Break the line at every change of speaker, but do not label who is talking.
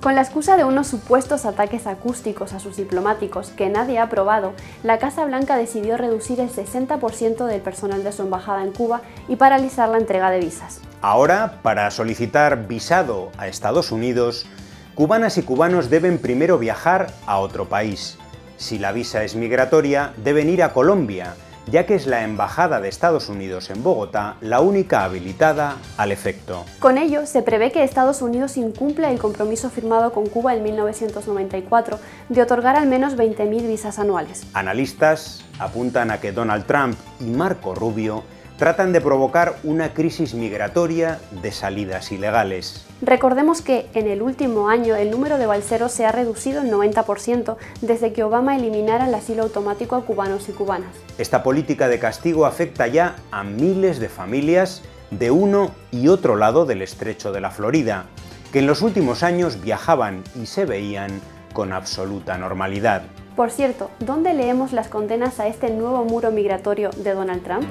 Con la excusa de unos supuestos ataques acústicos a sus diplomáticos que nadie ha aprobado, la Casa Blanca decidió reducir el 60% del personal de su embajada en Cuba y paralizar la entrega de visas.
Ahora, para solicitar visado a Estados Unidos, cubanas y cubanos deben primero viajar a otro país. Si la visa es migratoria, deben ir a Colombia, ya que es la Embajada de Estados Unidos en Bogotá la única habilitada al efecto.
Con ello, se prevé que Estados Unidos incumpla el compromiso firmado con Cuba en 1994 de otorgar al menos 20.000 visas anuales.
Analistas apuntan a que Donald Trump y Marco Rubio tratan de provocar una crisis migratoria de salidas ilegales.
Recordemos que en el último año el número de balseros se ha reducido en 90% desde que Obama eliminara el asilo automático a cubanos y cubanas.
Esta política de castigo afecta ya a miles de familias de uno y otro lado del estrecho de la Florida, que en los últimos años viajaban y se veían con absoluta normalidad.
Por cierto, ¿dónde leemos las condenas a este nuevo muro migratorio de Donald Trump?